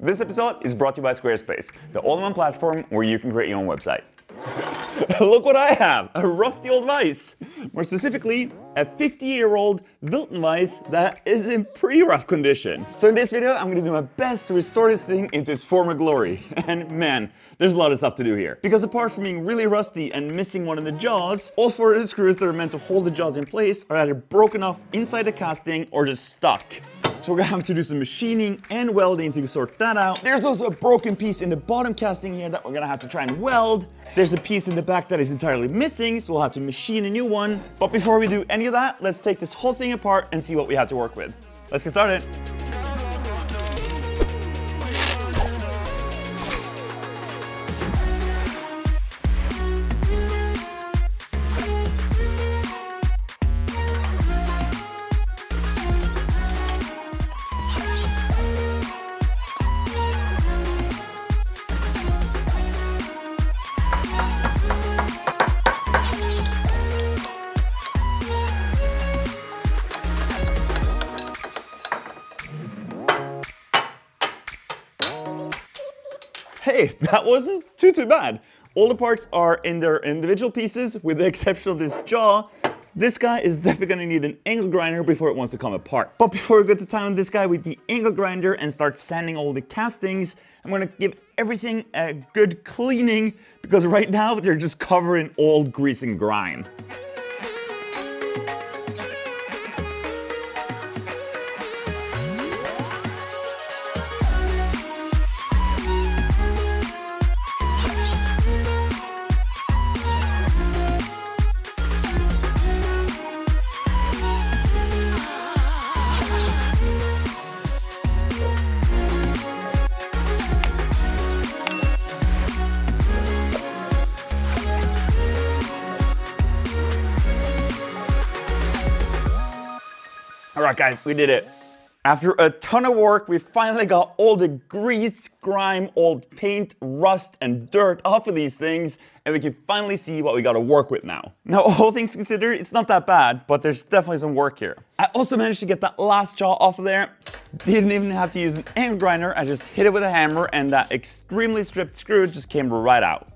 This episode is brought to you by Squarespace, the all-in-one platform where you can create your own website. Look what I have, a rusty old vise. More specifically, a 50-year-old Wilton vise that is in pretty rough condition. So in this video, I'm gonna do my best to restore this thing into its former glory. And man, there's a lot of stuff to do here. Because apart from being really rusty and missing one of the jaws, all four of the screws that are meant to hold the jaws in place are either broken off inside the casting or just stuck. So we're gonna have to do some machining and welding to sort that out. There's also a broken piece in the bottom casting here that we're gonna have to try and weld. There's a piece in the back that is entirely missing, so we'll have to machine a new one. But before we do any of that, let's take this whole thing apart and see what we have to work with. Let's get started. Hey, that wasn't too, too bad. All the parts are in their individual pieces with the exception of this jaw. This guy is definitely gonna need an angle grinder before it wants to come apart. But before we go to town on this guy with the angle grinder and start sanding all the castings, I'm gonna give everything a good cleaning because right now they're just covered in old grease and grime. Guys, we did it. After a ton of work, we finally got all the grease, grime, old paint, rust, and dirt off of these things, and we can finally see what we got to work with now. Now, all things considered, it's not that bad, but there's definitely some work here. I also managed to get that last jaw off of there. Didn't even have to use an angle grinder, I just hit it with a hammer, and that extremely stripped screw just came right out.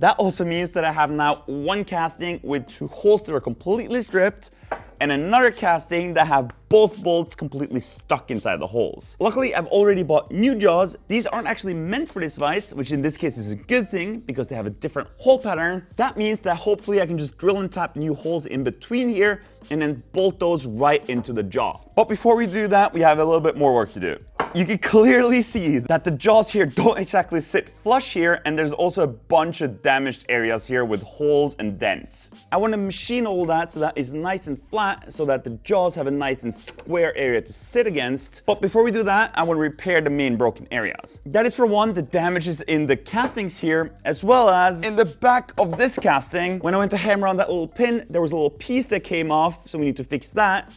That also means that I have now one casting with two holes that are completely stripped, and another casting that have both bolts completely stuck inside the holes. Luckily, I've already bought new jaws. These aren't actually meant for this vise, which in this case is a good thing because they have a different hole pattern. That means that hopefully I can just drill and tap new holes in between here and then bolt those right into the jaw. But before we do that, we have a little bit more work to do. You can clearly see that the jaws here don't exactly sit flush here and there's also a bunch of damaged areas here with holes and dents. I want to machine all that so that it's nice and flat so that the jaws have a nice and square area to sit against. But before we do that, I want to repair the main broken areas. That is for one, the damages in the castings here, as well as in the back of this casting. When I went to hammer on that little pin, there was a little piece that came off, so we need to fix that.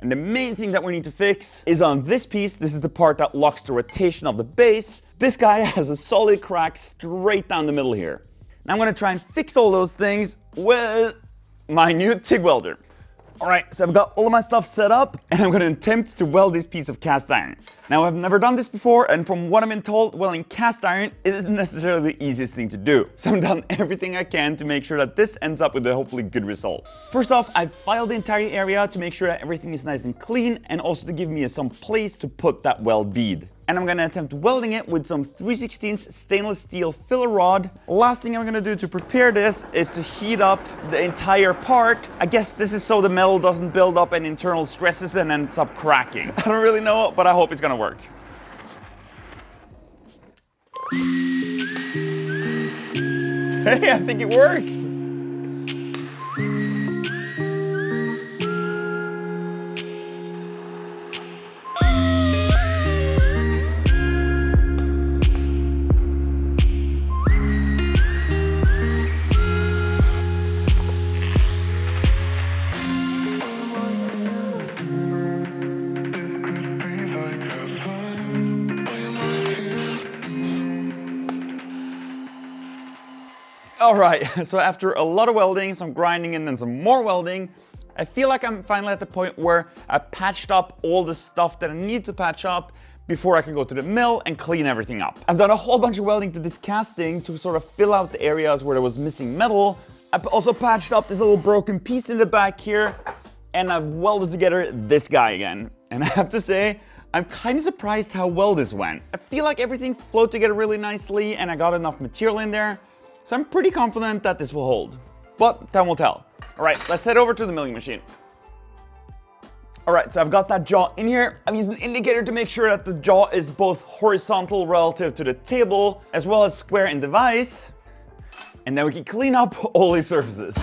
And the main thing that we need to fix is on this piece. This is the part that locks the rotation of the base. This guy has a solid crack straight down the middle here. Now I'm gonna try and fix all those things with my new TIG welder. All right, so I've got all of my stuff set up and I'm gonna attempt to weld this piece of cast iron. Now I've never done this before and from what I've been told, welding cast iron isn't necessarily the easiest thing to do. So I've done everything I can to make sure that this ends up with a hopefully good result. First off, I've filed the entire area to make sure that everything is nice and clean and also to give me some place to put that weld bead and I'm gonna attempt welding it with some 3 16 stainless steel filler rod. Last thing I'm gonna do to prepare this is to heat up the entire part. I guess this is so the metal doesn't build up any internal stresses and ends up cracking. I don't really know, but I hope it's gonna work. Hey, I think it works. All right, so after a lot of welding, some grinding, and then some more welding, I feel like I'm finally at the point where I patched up all the stuff that I need to patch up, before I can go to the mill and clean everything up. I've done a whole bunch of welding to this casting to sort of fill out the areas where there was missing metal. I've also patched up this little broken piece in the back here and I've welded together this guy again. And I have to say, I'm kind of surprised how well this went. I feel like everything flowed together really nicely and I got enough material in there. So I'm pretty confident that this will hold. But time will tell. All right, let's head over to the milling machine. All right, so I've got that jaw in here. I've used an indicator to make sure that the jaw is both horizontal relative to the table, as well as square in the vise. And then we can clean up all these surfaces.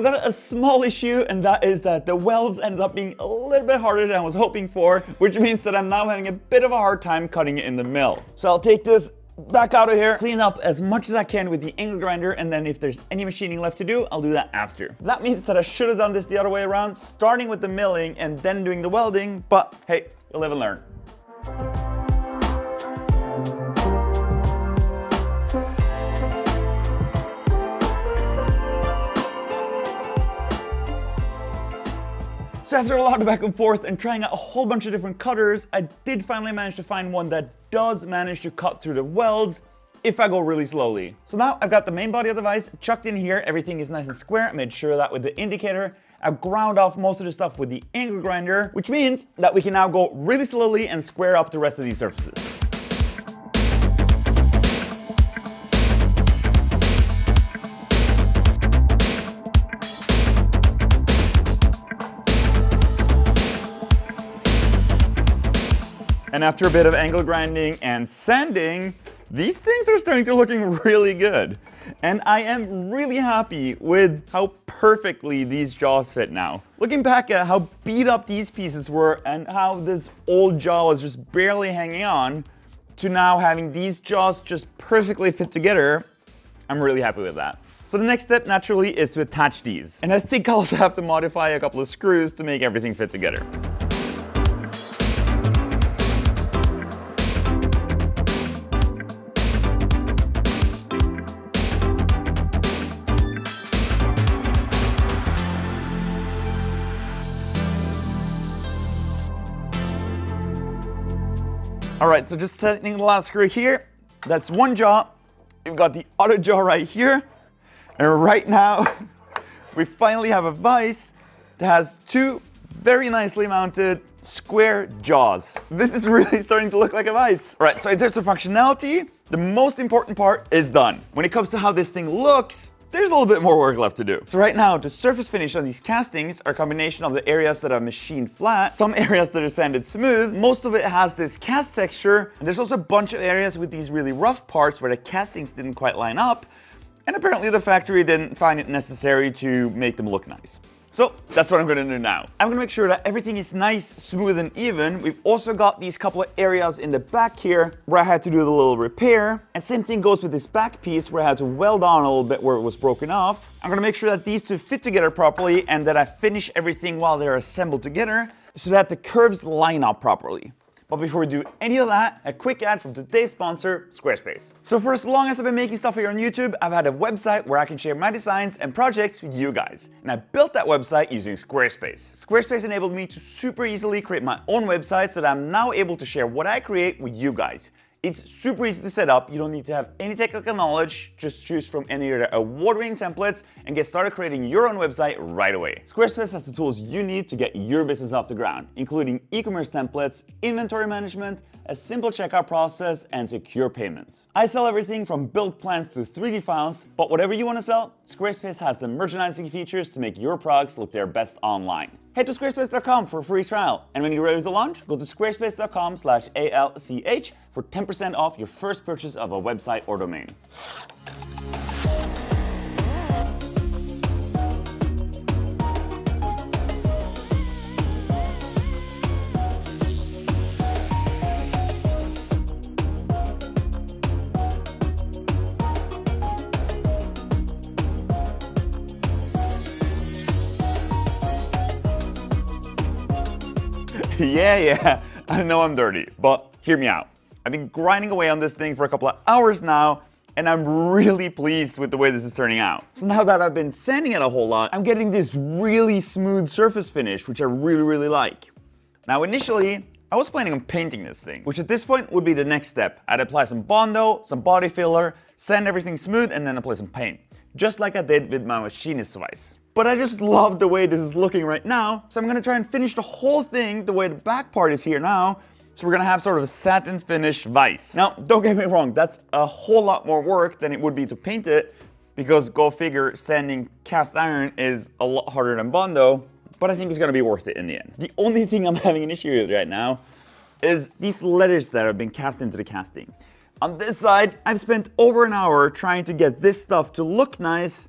I've got a small issue, and that is that the welds ended up being a little bit harder than I was hoping for, which means that I'm now having a bit of a hard time cutting it in the mill. So I'll take this back out of here, clean up as much as I can with the angle grinder, and then if there's any machining left to do, I'll do that after. That means that I should have done this the other way around, starting with the milling and then doing the welding, but hey, you'll live and learn. So after a lot of back and forth and trying out a whole bunch of different cutters, I did finally manage to find one that does manage to cut through the welds if I go really slowly. So now I've got the main body of the vise chucked in here, everything is nice and square, I made sure that with the indicator, I've ground off most of the stuff with the angle grinder, which means that we can now go really slowly and square up the rest of these surfaces. And after a bit of angle grinding and sanding, these things are starting to looking really good. And I am really happy with how perfectly these jaws fit now. Looking back at how beat up these pieces were and how this old jaw was just barely hanging on, to now having these jaws just perfectly fit together, I'm really happy with that. So the next step naturally is to attach these. And I think I'll also have to modify a couple of screws to make everything fit together. All right, so just setting the last screw here. That's one jaw. You've got the other jaw right here. And right now, we finally have a vise that has two very nicely mounted square jaws. This is really starting to look like a vise. All right, so in terms of functionality, the most important part is done. When it comes to how this thing looks, there's a little bit more work left to do. So right now, the surface finish on these castings are a combination of the areas that are machined flat, some areas that are sanded smooth, most of it has this cast texture, and there's also a bunch of areas with these really rough parts where the castings didn't quite line up, and apparently the factory didn't find it necessary to make them look nice. So that's what I'm gonna do now. I'm gonna make sure that everything is nice, smooth and even. We've also got these couple of areas in the back here where I had to do the little repair. And same thing goes with this back piece where I had to weld on a little bit where it was broken off. I'm gonna make sure that these two fit together properly and that I finish everything while they're assembled together so that the curves line up properly. But before we do any of that, a quick ad from today's sponsor, Squarespace. So for as long as I've been making stuff here on YouTube, I've had a website where I can share my designs and projects with you guys. And I built that website using Squarespace. Squarespace enabled me to super easily create my own website so that I'm now able to share what I create with you guys. It's super easy to set up. You don't need to have any technical knowledge. Just choose from any of the award-winning templates and get started creating your own website right away. Squarespace has the tools you need to get your business off the ground, including e-commerce templates, inventory management, a simple checkout process, and secure payments. I sell everything from build plans to 3D files, but whatever you want to sell, Squarespace has the merchandising features to make your products look their best online. Head to squarespace.com for a free trial, and when you're ready to launch, go to squarespace.com slash ALCH for 10% off your first purchase of a website or domain. yeah, yeah, I know I'm dirty, but hear me out. I've been grinding away on this thing for a couple of hours now, and I'm really pleased with the way this is turning out. So now that I've been sanding it a whole lot, I'm getting this really smooth surface finish, which I really, really like. Now initially, I was planning on painting this thing, which at this point would be the next step. I'd apply some Bondo, some body filler, sand everything smooth, and then apply some paint. Just like I did with my machinist vise. But I just love the way this is looking right now, so I'm gonna try and finish the whole thing the way the back part is here now, so we're gonna have sort of a satin finish vise. Now, don't get me wrong, that's a whole lot more work than it would be to paint it, because go figure, sanding cast iron is a lot harder than Bondo, but I think it's gonna be worth it in the end. The only thing I'm having an issue with right now is these letters that have been cast into the casting. On this side, I've spent over an hour trying to get this stuff to look nice,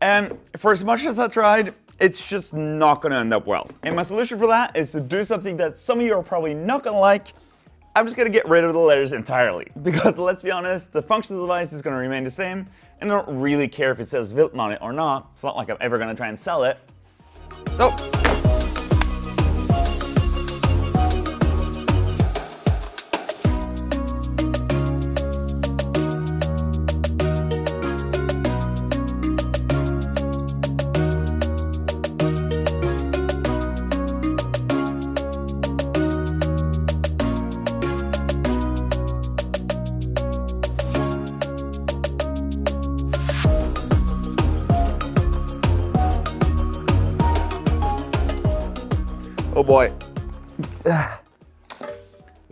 and for as much as I tried, it's just not gonna end up well. And my solution for that is to do something that some of you are probably not gonna like. I'm just gonna get rid of the letters entirely. Because let's be honest, the function of the device is gonna remain the same, and I don't really care if it says Wilton on it or not. It's not like I'm ever gonna try and sell it. So, boy.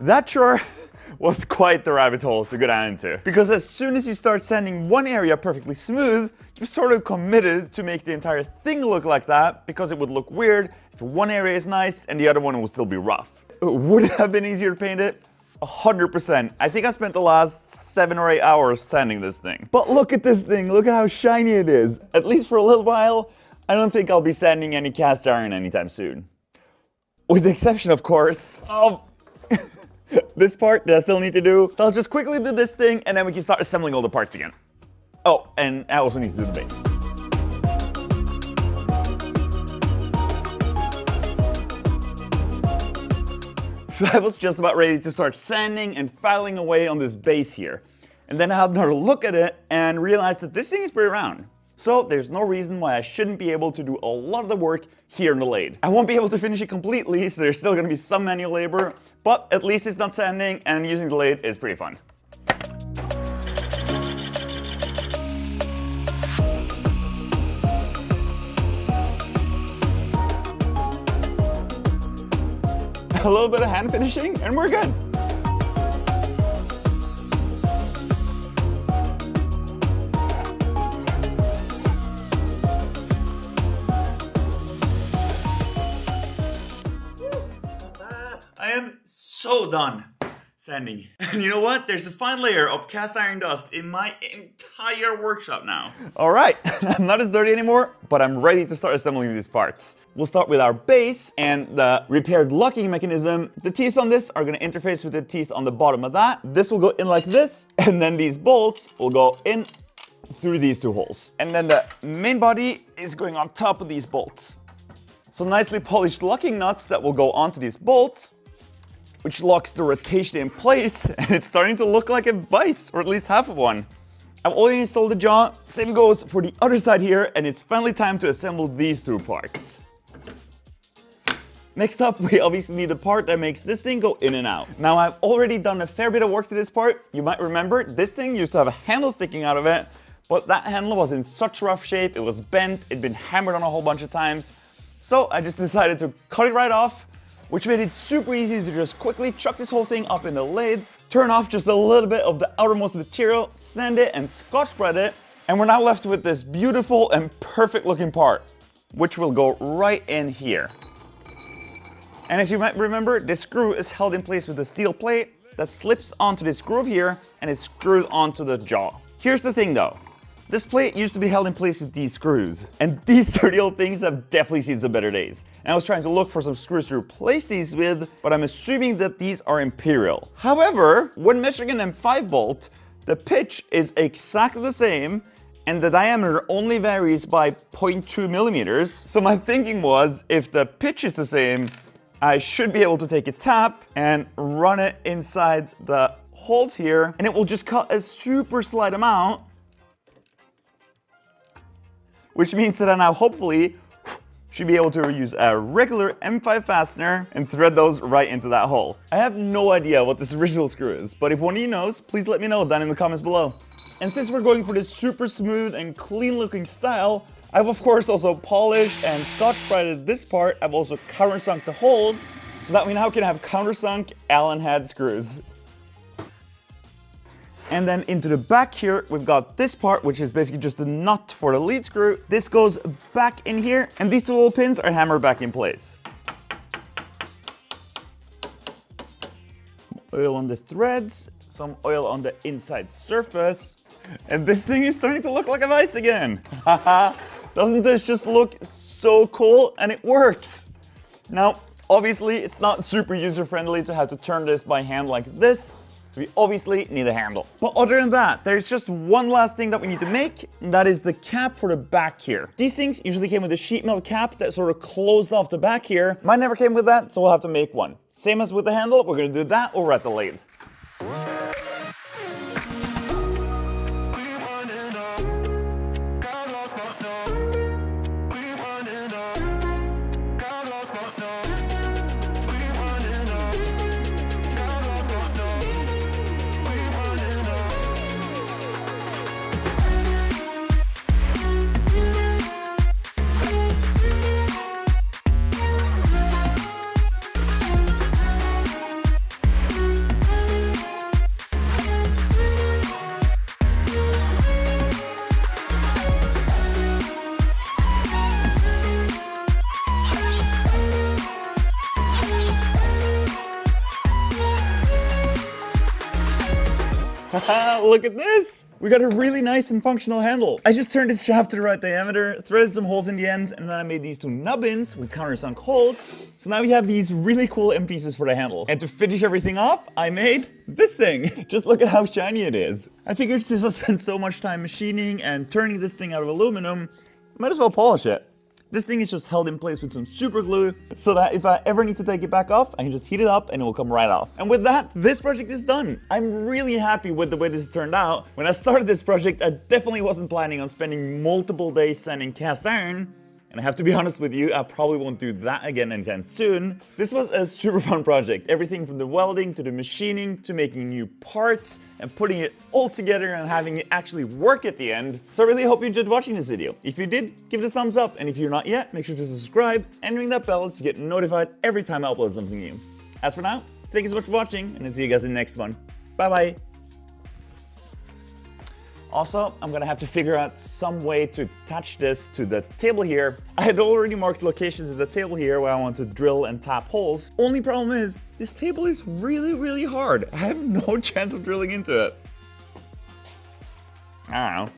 That sure was quite the rabbit hole to go down into. Because as soon as you start sanding one area perfectly smooth, you've sort of committed to make the entire thing look like that because it would look weird if one area is nice and the other one would still be rough. Would it have been easier to paint it? 100%. I think I spent the last seven or eight hours sanding this thing. But look at this thing, look at how shiny it is. At least for a little while, I don't think I'll be sanding any cast iron anytime soon. With the exception, of course, of this part that I still need to do. So I'll just quickly do this thing and then we can start assembling all the parts again. Oh, and I also need to do the base. So I was just about ready to start sanding and filing away on this base here. And then I had another look at it and realized that this thing is pretty round. So there's no reason why I shouldn't be able to do a lot of the work here in the lathe. I won't be able to finish it completely, so there's still gonna be some manual labor, but at least it's not sanding and using the lathe is pretty fun. A little bit of hand finishing and we're good. So done sanding. And you know what? There's a fine layer of cast iron dust in my entire workshop now. All right, I'm not as dirty anymore, but I'm ready to start assembling these parts. We'll start with our base and the repaired locking mechanism. The teeth on this are gonna interface with the teeth on the bottom of that. This will go in like this, and then these bolts will go in through these two holes. And then the main body is going on top of these bolts. Some nicely polished locking nuts that will go onto these bolts which locks the rotation in place and it's starting to look like a vise, or at least half of one. I've already installed the jaw, same goes for the other side here, and it's finally time to assemble these two parts. Next up, we obviously need the part that makes this thing go in and out. Now, I've already done a fair bit of work to this part. You might remember, this thing used to have a handle sticking out of it, but that handle was in such rough shape, it was bent, it'd been hammered on a whole bunch of times. So I just decided to cut it right off, which made it super easy to just quickly chuck this whole thing up in the lathe, turn off just a little bit of the outermost material, sand it and Scotch-Brite it, and we're now left with this beautiful and perfect looking part, which will go right in here. And as you might remember, this screw is held in place with a steel plate that slips onto this groove here and is screwed onto the jaw. Here's the thing though, this plate used to be held in place with these screws, and these dirty old things have definitely seen some better days. And I was trying to look for some screws to replace these with, but I'm assuming that these are Imperial. However, when measuring an M5 bolt, the pitch is exactly the same, and the diameter only varies by 0.2 millimeters. So my thinking was, if the pitch is the same, I should be able to take a tap and run it inside the holes here and it will just cut a super slight amount. Which means that I now hopefully should be able to use a regular M5 fastener and thread those right into that hole. I have no idea what this original screw is, but if one of you knows, please let me know down in the comments below. And since we're going for this super smooth and clean looking style, I've of course also polished and scotch brighted this part. I've also countersunk the holes so that we now can have countersunk Allen head screws. And then into the back here, we've got this part, which is basically just the nut for the lead screw. This goes back in here, and these two little pins are hammered back in place. Oil on the threads, some oil on the inside surface, and this thing is starting to look like a vise again. Doesn't this just look so cool? And it works. Now, obviously, it's not super user-friendly to have to turn this by hand like this, we obviously need a handle. But other than that, there's just one last thing that we need to make, and that is the cap for the back here. These things usually came with a sheet metal cap that sort of closed off the back here. Mine never came with that, so we'll have to make one. Same as with the handle, we're gonna do that over at the lathe. Look at this! We got a really nice and functional handle. I just turned this shaft to the right diameter, threaded some holes in the ends, and then I made these two nubbins with countersunk holes. So now we have these really cool end pieces for the handle. And to finish everything off, I made this thing. Just look at how shiny it is. I figured since I spent so much time machining and turning this thing out of aluminum, might as well polish it. This thing is just held in place with some super glue so that if I ever need to take it back off, I can just heat it up and it will come right off. And with that, this project is done. I'm really happy with the way this turned out. When I started this project, I definitely wasn't planning on spending multiple days sanding cast iron, and I have to be honest with you, I probably won't do that again anytime soon. This was a super fun project. Everything from the welding to the machining to making new parts and putting it all together and having it actually work at the end. So I really hope you enjoyed watching this video. If you did, give it a thumbs up. And if you're not yet, make sure to subscribe and ring that bell so you get notified every time I upload something new. As for now, thank you so much for watching and I'll see you guys in the next one. Bye bye. Also, I'm gonna have to figure out some way to attach this to the table here. I had already marked locations at the table here where I want to drill and tap holes. Only problem is, this table is really, really hard. I have no chance of drilling into it. I don't know.